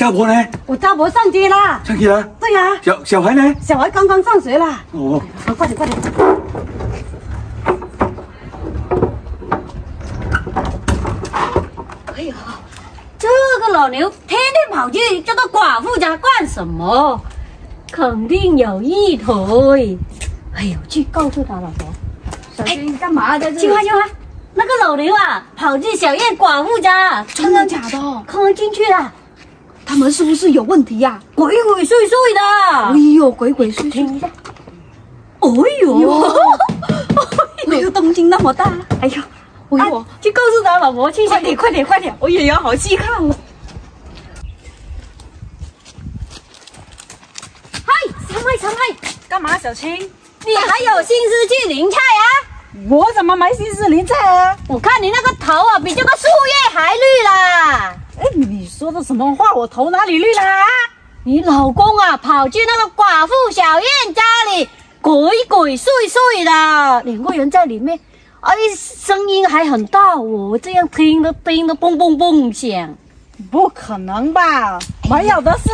家婆呢？我家婆上街啦。上街了？对呀。小小孩呢？小孩刚刚上学啦。哦，快点快点。哎呀，这个老牛天天跑去这个寡妇家干什么？肯定有一腿。哎呦，去告诉他老婆。小心，干嘛在这？青花青花，那个老牛啊，跑去小燕寡妇家，真的假的？刚刚进去了。他们是不是有问题呀？鬼鬼祟祟的。哎呦，鬼鬼祟祟。听一下。哎呦，那个动静那么大。哎呦，哎呦，去告诉他老婆去。快点，快点，快点！我也要好戏看哦。嗨，长麦长麦，干嘛，小青？你还有心思去淋菜啊？我怎么没心思淋菜啊？我看你那个头啊，比这个树说的什么话？我头哪里绿啦？你老公啊，跑去那个寡妇小燕家里，鬼鬼祟祟的，两个人在里面，哎，声音还很大，我这样听都听得嘣嘣嘣响。不可能吧？没有的事。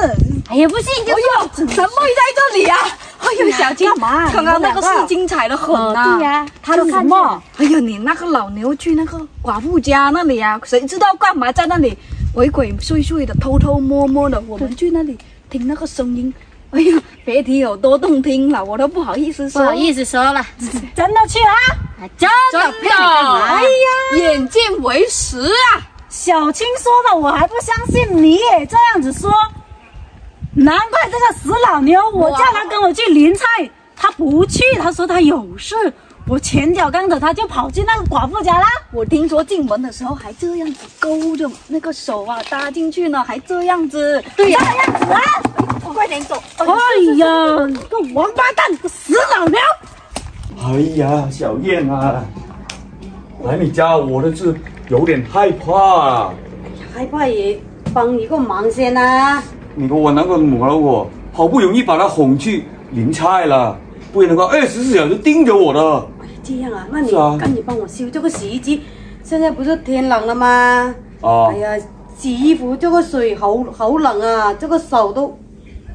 哎呀，不信就说。怎么会在这里啊？哎呦，小金，干嘛？刚刚那个是精彩的很呐。对呀，他什么？哎呀，你那个老牛去那个寡妇家那里呀？谁知道干嘛在那里鬼鬼祟祟的、偷偷摸摸的？我们去那里听那个声音。哎呀，别提有多动听了，我都不好意思说。不好意思说了，真的去啊？真的骗你干嘛？哎呀，眼见为实啊！小青说的，我还不相信，你也这样子说，难怪这个死老牛，我叫他跟我去淋菜，他不去，他说他有事，我前脚刚走，他就跑去那个寡妇家啦。我听说进门的时候还这样子勾着那个手啊，搭进去呢，还这样子，对呀，这样子啊，快点走！哎呀，个王八蛋，个死老娘！哎呀，小燕啊，来你家我都是。有点害怕，害怕也帮一个忙先啊。你给我那个母老虎，好不容易把它哄去淋菜了，不能够二十四小时盯着我的。这样啊，那你赶紧帮我修这个洗衣机，现在不是天冷了吗？啊，哎呀，洗衣服这个水好好冷啊，这个手都。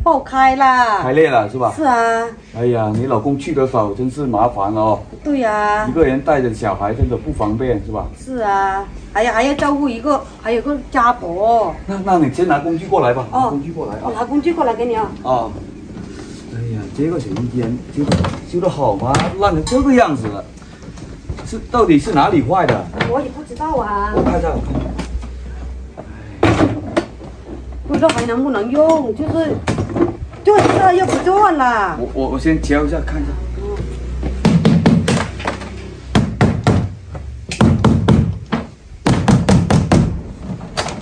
爆开啦！开裂了是吧？是啊。哎呀，你老公去的少，真是麻烦哦。对呀。一个人带着小孩，真的不方便是吧？是啊，还要还要照顾一个，还有个家婆。那那你先拿工具过来吧。哦。工具过来啊。拿工具过来给你啊。啊。这个洗衣间修修的好吗？烂成这个样子了，是到底是哪里坏的？我也不知道啊。我看一下。我看不知道还能不能用，就是。就是这又不转了。我我我先调一下看一下。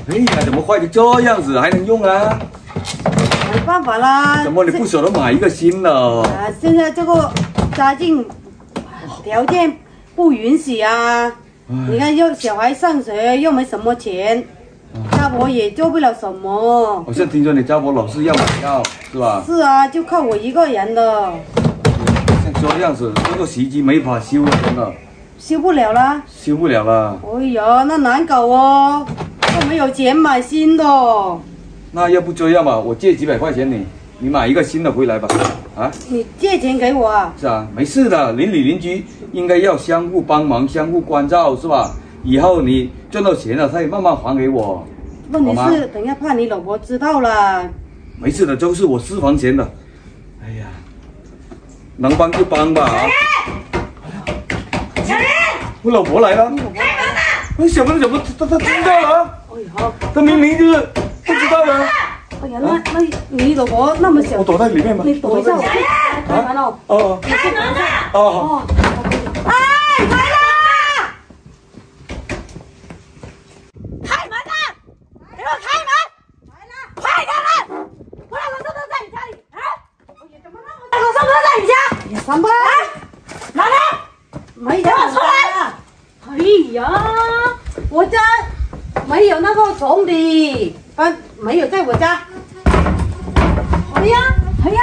哎呀，怎么坏成这样子还能用啊？没办法啦。怎么你不舍得买一个新的？啊，现在这个家境条件不允许啊。你看又小孩上学又没什么钱。家婆也做不了什么。好像听说你家婆老是要买药，是吧？是啊，就靠我一个人的。像这样子，这个洗衣机没法修了，真的。修不了啦。修不了啦。哎呀，那难搞哦，又没有钱买新的。那要不这样吧，我借几百块钱你，你买一个新的回来吧。啊？你借钱给我啊？是啊，没事的，邻里邻居应该要相互帮忙、相互关照，是吧？以后你赚到钱了，他也慢慢还给我。问题是，等下怕你老婆知道了。没事的，都是我私房钱的。哎呀，能帮就帮吧啊！小林，我老婆来了。开门呐！哎，小门怎么他他听到了？哎呀，他明明就是道的。哎呀，那那你老婆那么小，我躲在里面吧。你躲一下，我去开门哦。哦。开门呐！哦。哎，来了。三八，哪里？没我出来。哎呀，我家没有那个虫的，啊，没有在我家。哎呀，哎呀，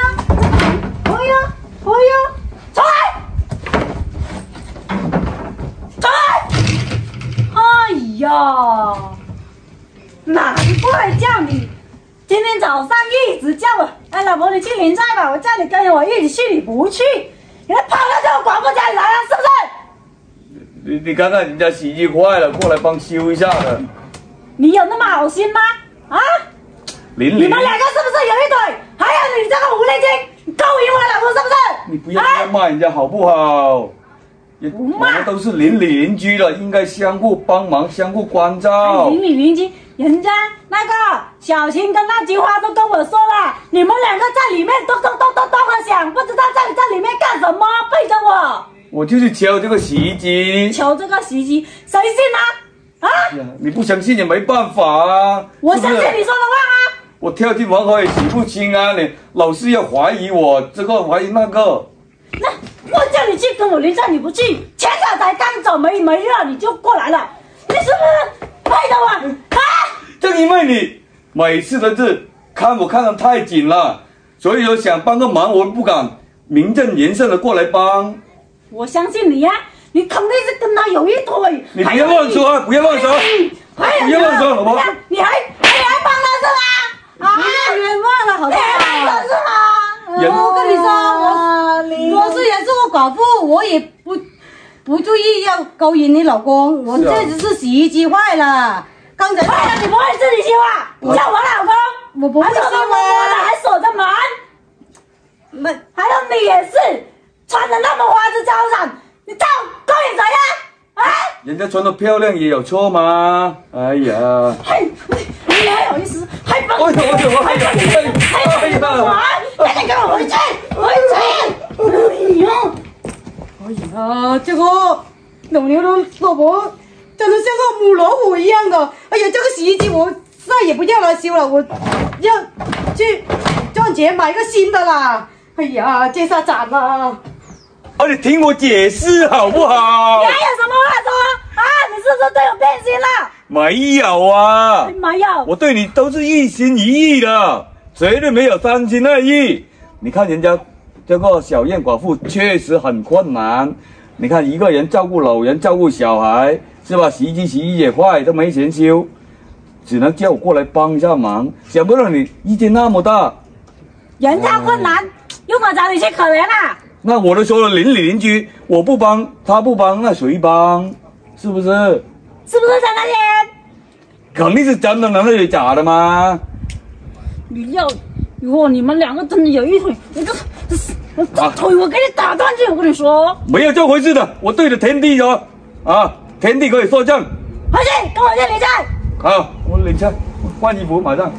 哎呀，哎呀，出来！出来！哎呀，难怪叫你今天早上一直叫我，哎，老婆你去淋菜吧，我叫你跟着我一起去，你不去，你还跑到这个寡妇家里来了，是不是？你你看看人家洗衣机坏了，过来帮修一下的。你有那么好心吗？啊？你们，两个是不是有一腿？还有你这个狐狸精，勾引我老公是不是？你不要这样骂人家好不好？也我骂们都是邻里邻居了，应该相互帮忙，相互关照。邻里邻居，人家那个小青跟那菊花都跟我说了，你们两个在里面咚咚咚咚咚的响，不知道在在里面干什么，背着我我就是敲这个洗衣机。求这个洗衣机，谁信啊？啊！你不相信也没办法啊。我相信你说的话啊！我跳进黄河也洗不清啊！你老是要怀疑我，这个怀疑那个。那我叫你去跟我离战，你不去，前脚才刚走没没热你就过来了，你是不是背着我啊？正因为你每次都是看我看得太紧了，所以说想帮个忙，我不敢名正言顺的过来帮。我相信你呀、你肯定是跟他有一腿。你不要乱说啊！不要乱说！还有不要乱说好不好你还你还帮他是吗？啊，冤枉了，好不？是吗？人我跟你说，我我是也是个寡妇，我也不不注意要勾引你老公，我这只是洗衣机坏了，刚才坏了，你不会自己修啊，你叫我老公，我不会还偷偷摸摸的，还锁着门，门还有你也是，穿的那么花枝招展，你照勾引谁呀？啊？人家穿的漂亮也有错吗？哎呀！还你你还好意思，还帮哎呦哎呦哎呦还帮我玩，赶紧给我回去，回去！哎呀！哎呀，这个老牛的老婆长得像个母老虎一样的。哎呀，这个洗衣机我再也不要来修了，我要去赚钱买个新的啦。哎呀，这下惨了。啊，你听我解释好不好你？还有什么话说啊？你是不是对我变心了？没有啊，没有，我对你都是一心一意的，绝对没有三心二意。你看人家这个小燕寡妇确实很困难，你看一个人照顾老人，照顾小孩，是吧？洗衣机、洗衣也坏，都没钱修，只能叫我过来帮一下忙。想不到你意见那么大，人家困难，用得着你去可怜啊？那我都说了邻里邻居，我不帮他不帮，那谁帮？是不是？是不是真的钱？肯定是真的，难道有假的吗？你要，如果你们两个真的有一腿，我就我这腿我给你打断去！我跟你说，没有这回事的，我对着天地说，啊，天地可以作证。快去跟我去领证。好，我领证，换衣服，马上。